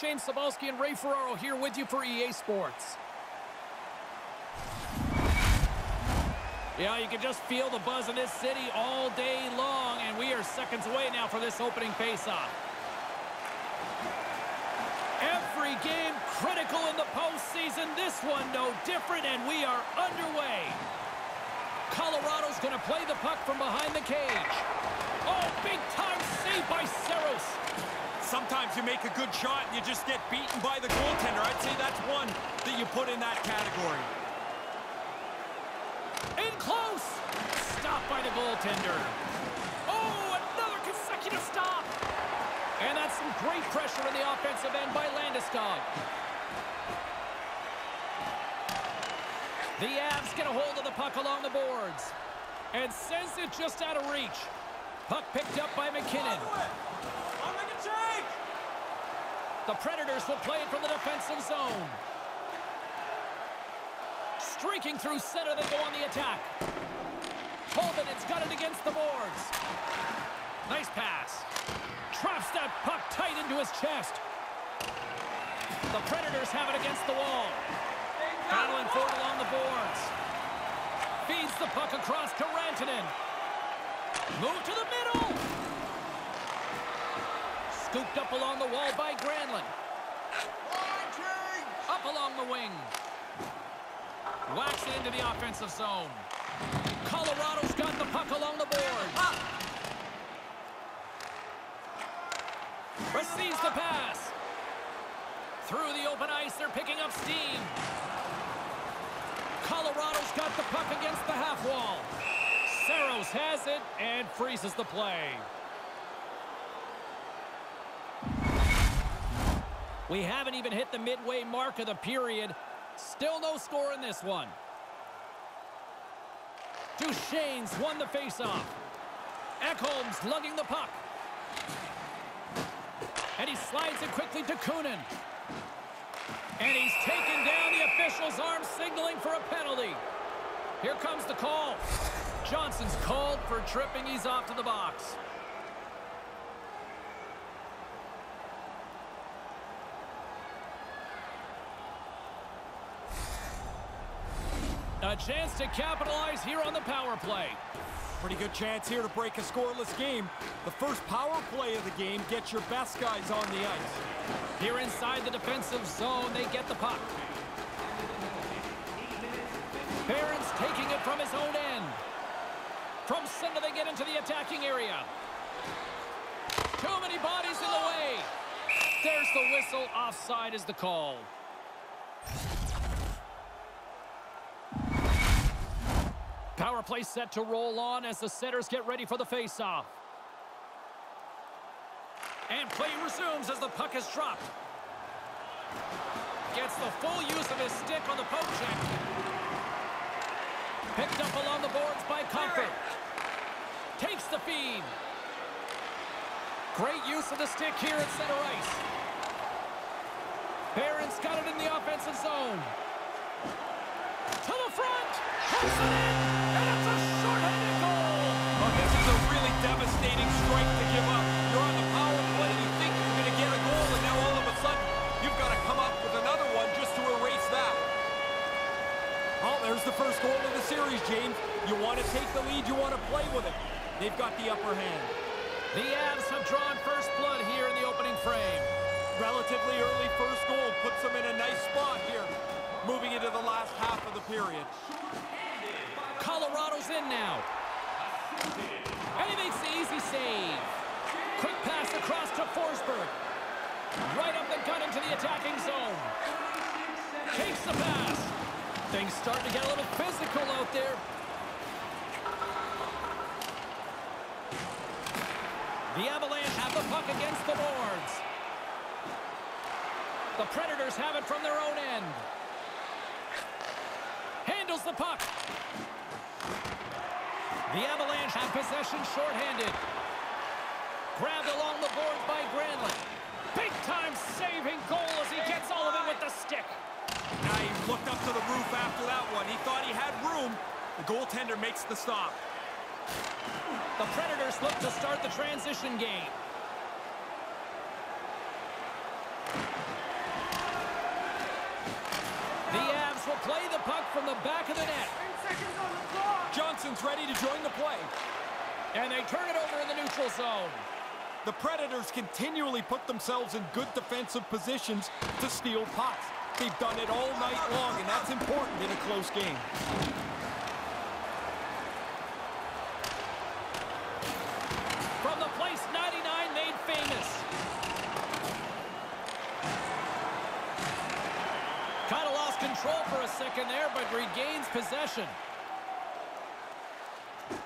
James Cybulski and Ray Ferraro here with you for EA Sports. Yeah, you can just feel the buzz in this city all day long, and we are seconds away now for this opening faceoff. Every game critical in the postseason. This one no different, and we are underway. Colorado's going to play the puck from behind the cage. Oh, big time save by Saros. Sometimes you make a good shot and you just get beaten by the goaltender. I'd say that's one that you put in that category. In close. Stopped by the goaltender. Oh, another consecutive stop. And that's some great pressure in the offensive end by Landeskog. The Avs get a hold of the puck along the boards. And sends it just out of reach. Puck picked up by MacKinnon. The Predators will play it from the defensive zone. Streaking through center, they go on the attack. Holden, it's got it against the boards. Nice pass. Traps that puck tight into his chest. The Predators have it against the wall. Battling for along the boards. Feeds the puck across to Rantanen. Move to the middle. Scooped up along the wall by Granlund. Up along the wing. It into the offensive zone. Colorado's got the puck along the board. Receives the pass. Through the open ice, they're picking up steam. Colorado's got the puck against the half wall. Saros has it and freezes the play. We haven't even hit the midway mark of the period. Still no score in this one. Duchene's won the faceoff. Ekholm's lugging the puck. And he slides it quickly to Kunin. And he's taken down the official's arm, signaling for a penalty. Here comes the call. Johnson's called for tripping. He's off to the box. A chance to capitalize here on the power play. Pretty good chance here to break a scoreless game. The first power play of the game gets your best guys on the ice. Here inside the defensive zone, they get the puck. Barron's taking it from his own end. From center, they get into the attacking area. Too many bodies in the way. There's the whistle. Offside is the call. Power play set to roll on as the setters get ready for the faceoff. And play resumes as the puck is dropped. Gets the full use of his stick on the poke check. Picked up along the boards by Compher. Takes the feed. Great use of the stick here at center ice. Barron's got it in the offensive zone. To the front. Puts it in. And it's a short-handed goal. Well, this is a really devastating strike to give up. You're on the power play, you think you're going to get a goal, and now all of a sudden, you've got to come up with another one just to erase that. Well, there's the first goal of the series, James. You want to take the lead, you want to play with it. They've got the upper hand. The Avs have drawn first blood here in the opening frame. Relatively early first goal puts them in a nice spot here, moving into the last half of the period. Colorado's in now. And he makes the easy save. Quick pass across to Forsberg. Right up the gut into the attacking zone. Takes the pass. Things starting to get a little physical out there. The Avalanche have the puck against the boards. The Predators have it from their own end. Handles the puck. The Avalanche have possession shorthanded. Grabbed along the boards by Granlund. Big time saving goal as he gets all of it with the stick. Now he looked up to the roof after that one. He thought he had room. The goaltender makes the stop. The Predators look to start the transition game. play the puck from the back of the net. Johnson's ready to join the play. And they turn it over in the neutral zone. The Predators continually put themselves in good defensive positions to steal pucks. They've done it all night long, and that's important in a close game. From the place 99 made famous. Kind of lost control for a there, but regains possession.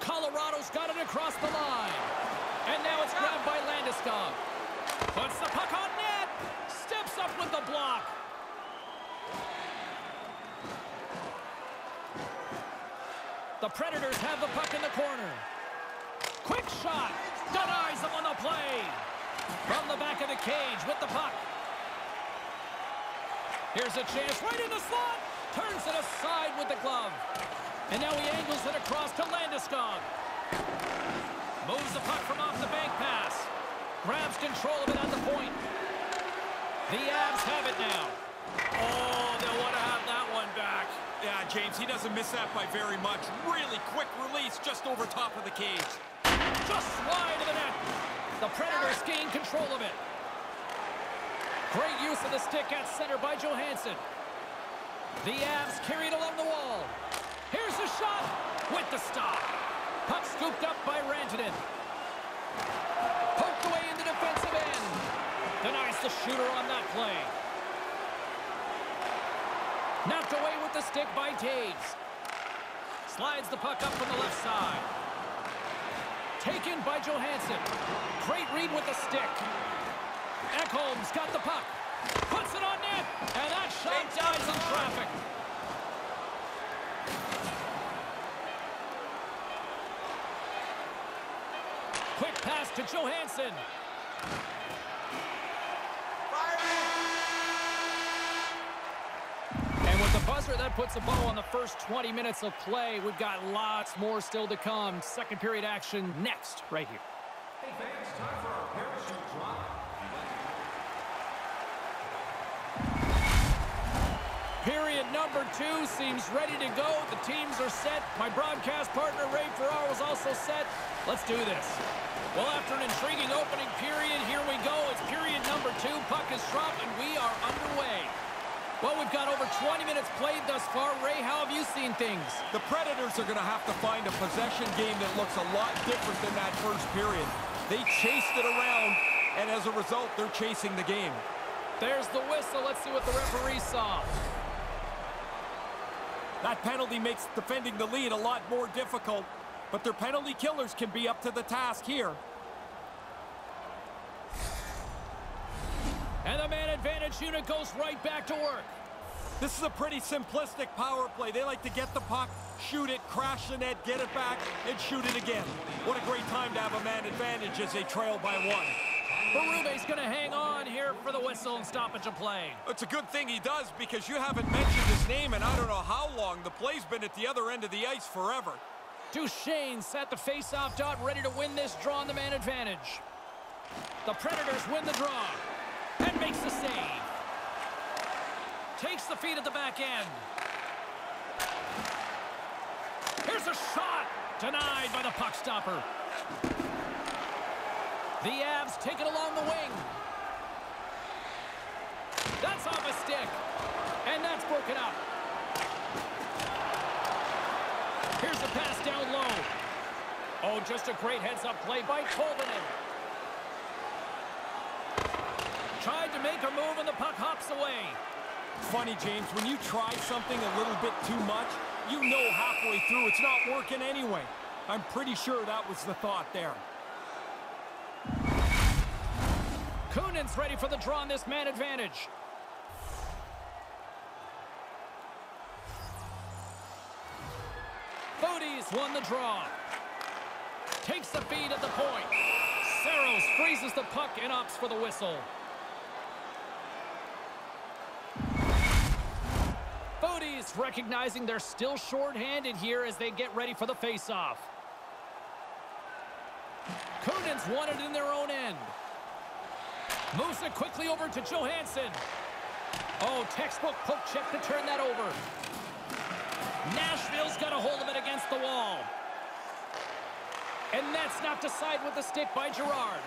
Colorado's got it across the line. And now it's grabbed by Landeskog. Puts the puck on net. Steps up with the block. The Predators have the puck in the corner. Quick shot. Denies him on the play. From the back of the cage with the puck. Here's a chance right in the slot. Turns it aside with the glove. And now he angles it across to Landeskog. Moves the puck from off the bank pass. Grabs control of it at the point. The Avs have it now. Oh, they'll want to have that one back. Yeah, James, he doesn't miss that by very much. Really quick release just over top of the cage. Just wide of the net. The Predators gain control of it. Great use of the stick at center by Johansen. The Avs carried along the wall. Here's the shot with the stop. Puck scooped up by Rantanen. Poked away in the defensive end. Denies the shooter on that play. Knocked away with the stick by Taves. Slides the puck up from the left side. Taken by Johansen. Great read with the stick. Ekholm's got the puck. Puts it on net. And that shot dies in traffic. Quick pass to Johansen. And with the buzzer, that puts a bow on the first 20 minutes of play. We've got lots more still to come. Second period action next, right here. Hey fans, time for our parachute drop. Period number two seems ready to go. The teams are set. My broadcast partner, Ray Ferraro, is also set. Let's do this. Well, after an intriguing opening period, here we go. It's period number two. Puck is dropped, and we are underway. Well, we've got over 20 minutes played thus far. Ray, how have you seen things? The Predators are going to have to find a possession game that looks a lot different than that first period. They chased it around, and as a result, they're chasing the game. There's the whistle. Let's see what the referee saw. That penalty makes defending the lead a lot more difficult, but their penalty killers can be up to the task here. And the man advantage unit goes right back to work. This is a pretty simplistic power play. They like to get the puck, shoot it, crash the net, get it back, and shoot it again. What a great time to have a man advantage as they trail by one. Berube's going to hang on here for the whistle and stoppage of play. It's a good thing he does because you haven't mentioned his name in I don't know how long. The play's been at the other end of the ice forever. Duchene set the face-off dot, ready to win this draw on the man advantage. The Predators win the draw and makes the save. Takes the feed at the back end. Here's a shot. Denied by the puck stopper. The Avs take it along the wing. That's off a stick. And that's broken up. Here's a pass down low. Oh, just a great heads-up play by Tolvanen. Tried to make a move and the puck hops away. Funny, James, when you try something a little bit too much, you know halfway through it's not working anyway. I'm pretty sure that was the thought there. Kunin's ready for the draw on this man advantage. Booties won the draw. Takes the feed at the point. Saros freezes the puck and opts for the whistle. Booties recognizing they're still short-handed here as they get ready for the face-off. Kunin's won it in their own end. Moves it quickly over to Johansen. Oh, textbook poke check to turn that over. Nashville's got a hold of it against the wall. And that's knocked aside with the stick by Girard.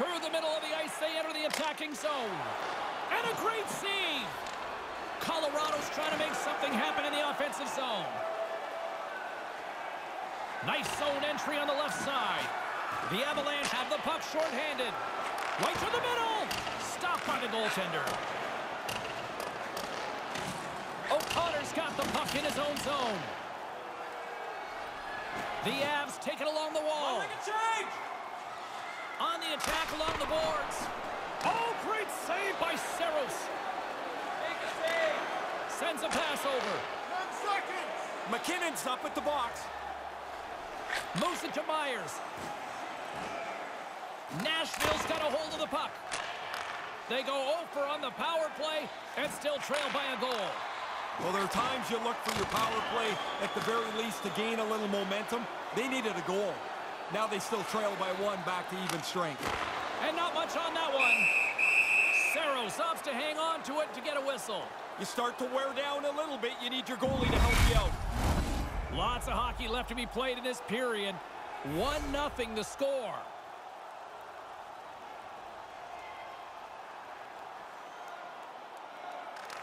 Through the middle of the ice, they enter the attacking zone. And a great save. Colorado's trying to make something happen in the offensive zone. Nice zone entry on the left side. The Avalanche have the puck shorthanded. Right to the middle. Stopped by the goaltender. O'Connor's got the puck in his own zone. The Avs take it along the wall. On the attack along the boards. Oh, great save by Saros. Sends a pass over. Seconds. MacKinnon's up at the box. Moves it to Myers. Nashville's got a hold of the puck. They go over on the power play and still trail by a goal. Well, there are times you look for your power play at the very least to gain a little momentum. They needed a goal. Now they still trail by one back to even strength. And not much on that one. Saros opts to hang on to it to get a whistle. You start to wear down a little bit, you need your goalie to help you out. Lots of hockey left to be played in this period. 1-0 the score.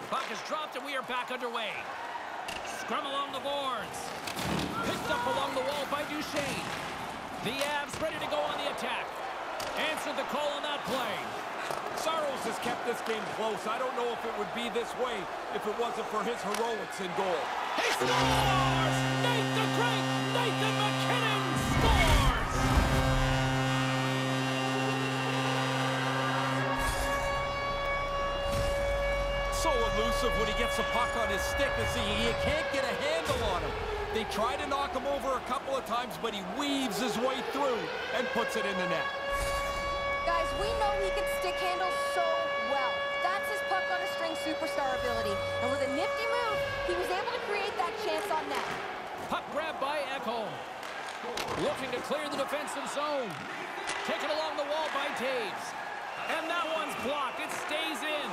Puck is dropped and we are back underway. Scrum along the boards. Picked up along the wall by Duchene. The Avs ready to go on the attack. Answered the call on that play. Saros has kept this game close. I don't know if it would be this way if it wasn't for his heroics in goal. He scores! The Great! Nathan MacKinnon scores! So elusive when he gets the puck on his stick. As he, you can't get a handle on him. They try to knock him over a couple of times, but he weaves his way through and puts it in the net. Guys, we know he can stick handle so well. That's his puck on a string superstar ability. And with a nifty move, he was able to create that chance on net. Puck grab by Ekholm. Looking to clear the defensive zone. Taken along the wall by Taves. And that one's blocked. It stays in.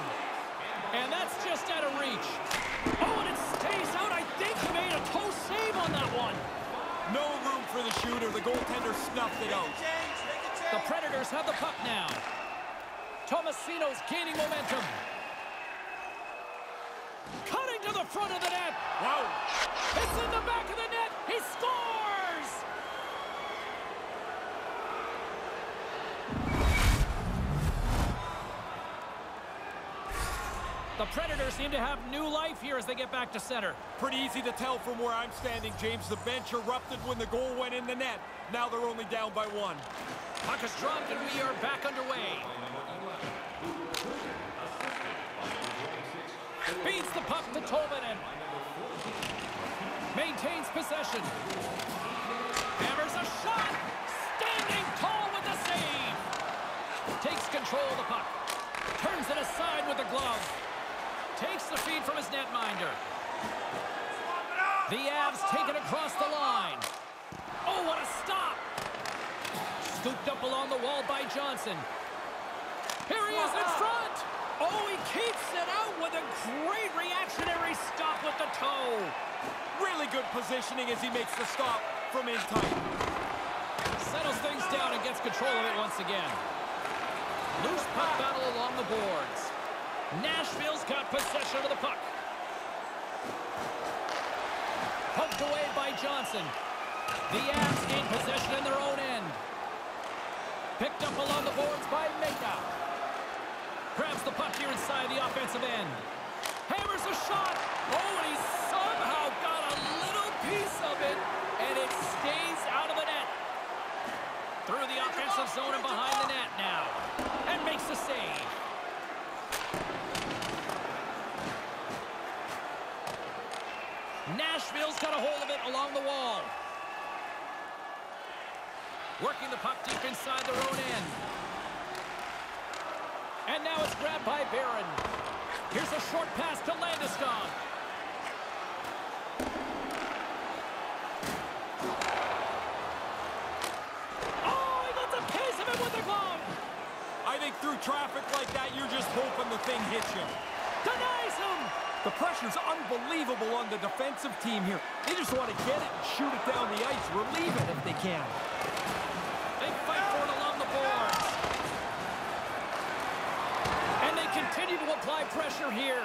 And that's just out of reach. Oh, and it stays out. I think he made a close save on that one. No room for the shooter. The goaltender snuffed it out. The Predators have the puck now. Tomasino's gaining momentum. Cutting to the front of the net. Wow. It's in the back of the net. He scores! The Predators seem to have new life here as they get back to center. Pretty easy to tell from where I'm standing, James. The bench erupted when the goal went in the net. Now they're only down by one. Puck is dropped and we are back underway. Beats the puck to Tolvanen. Maintains possession. Hammers a shot. Standing tall with the save. Takes control of the puck. Turns it aside with the glove. Takes the feed from his netminder. The Avs take it across the line. Oh, what a stop! Scooped up along the wall by Johnson. Here he is in front! Oh, he keeps it out with a great reactionary stop with the toe. Really good positioning as he makes the stop from in tight. Settles things down and gets control of it once again. Loose puck battle along the boards. Nashville's got possession of the puck. Poked away by Johnson. The Avs gain possession in their own end. Picked up along the boards by Mata. Grabs the puck here inside the offensive end. Hammers a shot. Oh, and he somehow got a little piece of it, and it stays out of the net. Through the offensive zone and behind the net now. And makes the save. Nashville's got a hold of it along the wall. Working the puck deep inside their own end. And now it's grabbed by Barron. Here's a short pass to Landeskog. Oh, he piece of it with the glove. I think through traffic like that, you're just hoping the thing hits you. Denies him! The pressure's unbelievable on the defensive team here. They just want to get it and shoot it down the ice, relieve it if they can. They fight for it along the boards. And they continue to apply pressure here.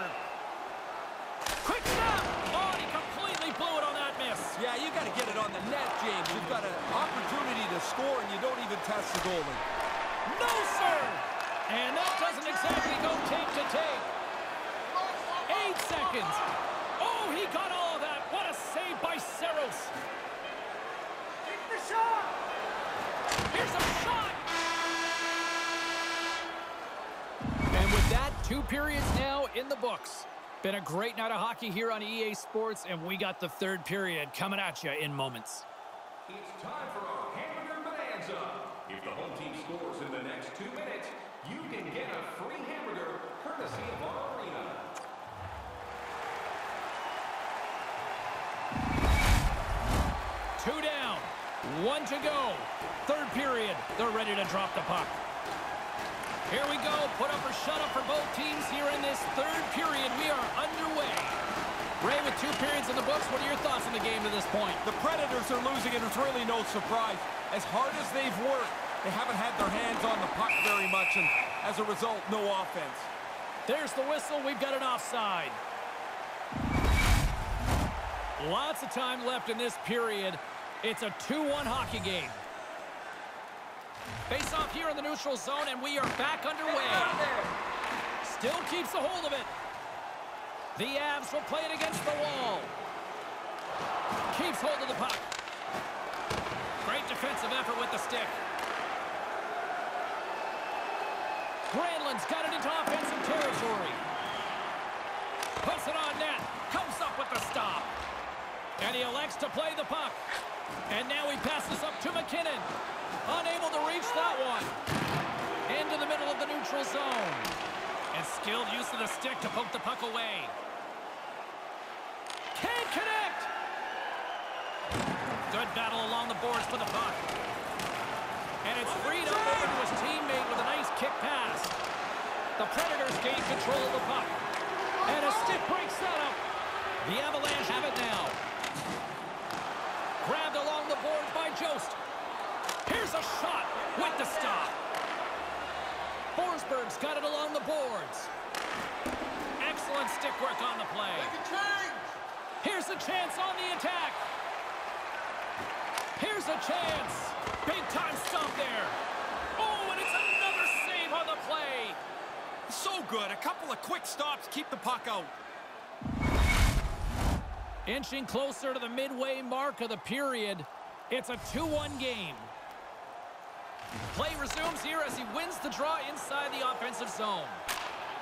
Quick stop! Oh, he completely blew it on that miss. Yeah, you got to get it on the net, James. You've got an opportunity to score, and you don't even test the goalie. No, sir! And that doesn't exactly go take to take. Eight seconds. Oh, he got all of that. What a save by Saros. Here's a shot. And with that, two periods now in the books. Been a great night of hockey here on EA Sports, and we got the third period coming at you in moments. It's time for our Hamburger Bonanza. If the home team scores in the next two minutes, you can get a free hamburger courtesy of our Two down, one to go. Third period, they're ready to drop the puck. Here we go, put up or shut up for both teams here in this third period. We are underway. Ray, with two periods in the books, what are your thoughts on the game to this point? The Predators are losing, and it's really no surprise. As hard as they've worked, they haven't had their hands on the puck very much, and as a result, no offense. There's the whistle. We've got an offside. Lots of time left in this period. It's a 2-1 hockey game. Face off here in the neutral zone, and we are back underway. Still keeps a hold of it. The Avs will play it against the wall. Keeps hold of the puck. Great defensive effort with the stick. Granlund's got it into offensive territory. Puts it on net. Comes up with the stop. And he elects to play the puck. And now he passes up to MacKinnon. Unable to reach that one. Into the middle of the neutral zone. And skilled use of the stick to poke the puck away. Can't connect. Good battle along the boards for the puck. And it's freed up over to his teammate with a nice kick pass. The Predators gain control of the puck. And a stick breaks that up. The Avalanche have it now. Grabbed along the boards by Jost. Here's a shot with the stop. Forsberg's got it along the boards. Excellent stick work on the play. Here's a chance on the attack. Here's a chance. Big time stop there. Oh, and it's another save on the play. So good. A couple of quick stops keep the puck out. Inching closer to the midway mark of the period. It's a 2-1 game. Play resumes here as he wins the draw inside the offensive zone.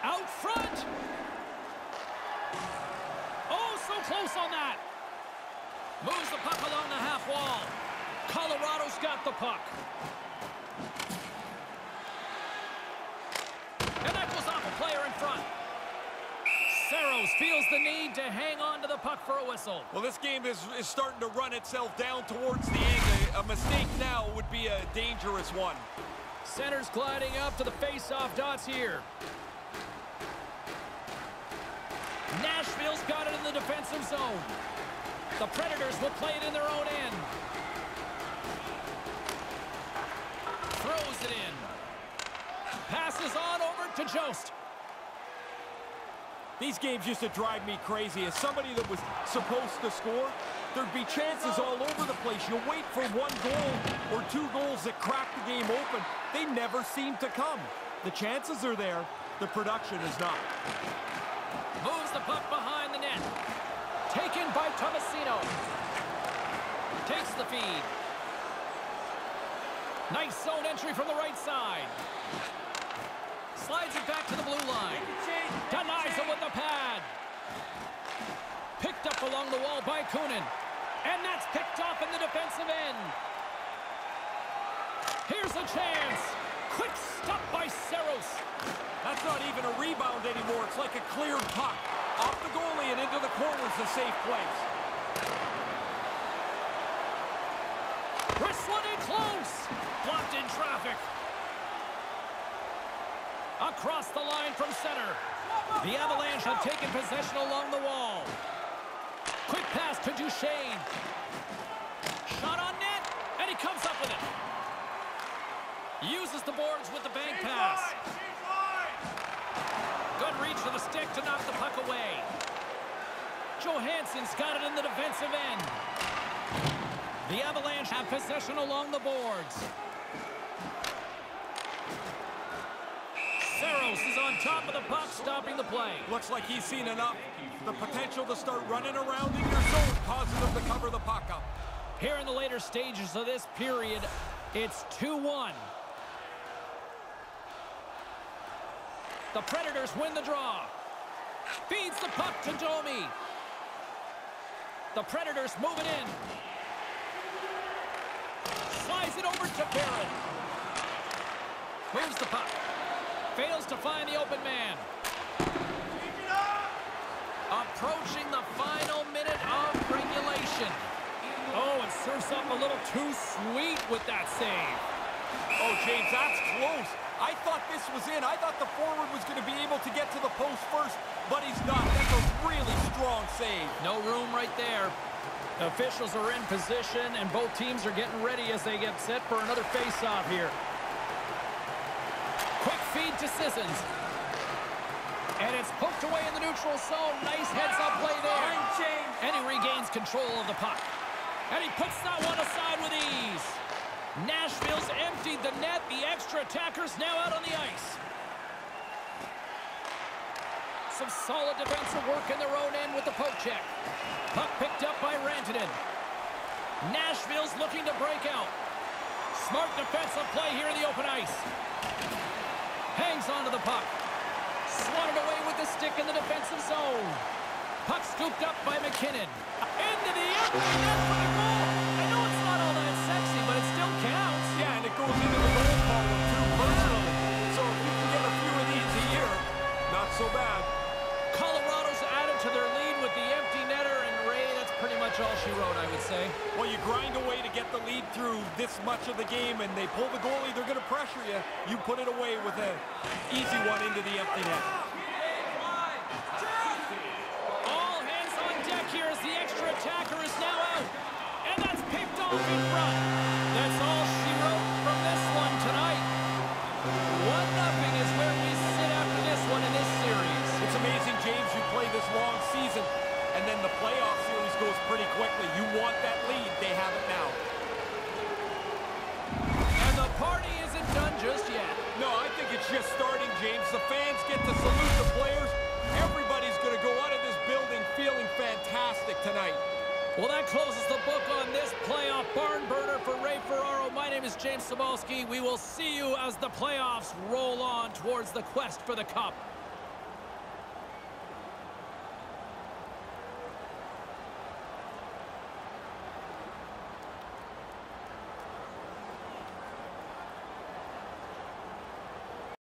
Out front. Oh, so close on that. Moves the puck along the half wall. Colorado's got the puck. And that goes off a player in front. Saros feels the need to hang on to the puck for a whistle. Well, this game is, is starting to run itself down towards the end. A, a mistake now would be a dangerous one. Center's gliding up to the face-off dots here. Nashville's got it in the defensive zone. The Predators will play it in their own end. Throws it in. Passes on over to Jost. These games used to drive me crazy. As somebody that was supposed to score, there'd be chances all over the place. You wait for one goal or two goals that crack the game open. They never seem to come. The chances are there. The production is not. Moves the puck behind the net. Taken by Tomasino. Takes the feed. Nice zone entry from the right side. Slides it back to the blue line. Denies him with the pad. Picked up along the wall by Coonan. And that's picked off in the defensive end. Here's a chance. Quick stop by Saros. That's not even a rebound anymore. It's like a cleared puck. Off the goalie and into the corner is a safe place. Wrestling in close. Blocked in traffic. Across the line from center. The Avalanche have taken possession along the wall. Quick pass to Duchene. Shot on net, and he comes up with it. Uses the boards with the bank pass. Good reach to the stick to knock the puck away. Johansen's got it in the defensive end. The Avalanche have possession along the boards. Saros is on top of the puck, stopping the play. Looks like he's seen enough. The potential to start running around in your zone causes him to cover the puck up. Here in the later stages of this period, it's 2-1. The Predators win the draw. Feeds the puck to Domi. The Predators moving in. Slides it over to Barron. Moves the puck. Fails to find the open man. Approaching the final minute of regulation. Oh, and serves up a little too sweet with that save. Oh, James, that's close. I thought this was in. I thought the forward was going to be able to get to the post first, but he's not. That's a really strong save. No room right there. The Officials are in position, and both teams are getting ready as they get set for another face-off here. Feed to Sissons. And it's poked away in the neutral zone. Nice heads-up play there. And he regains control of the puck. And he puts that one aside with ease. Nashville's emptied the net. The extra attackers now out on the ice. Some solid defensive work in their own end with the poke check. Puck picked up by Rantanen. Nashville's looking to break out. Smart defensive play here in the open ice. Hangs onto the puck. Swatted away with the stick in the defensive zone. Puck scooped up by MacKinnon. Into the empty net for the goal. I know it's not all that sexy, but it still counts. Yeah, and it goes into the goal column too, personally. So if you can get a few of these a year, not so bad. Colorado's added to their lead with the empty pretty much all she wrote, I would say. Well, you grind away to get the lead through this much of the game, and they pull the goalie, they're going to pressure you. You put it away with an easy one into the empty net. Roll on towards the quest for the cup.